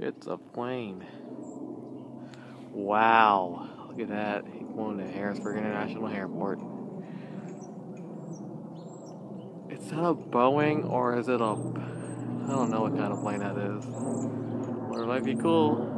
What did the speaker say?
It's a plane. Wow. Look at that. He's going to Harrisburg International Airport. Is that a Boeing or is it a... I don't know what kind of plane that is. But it might be cool.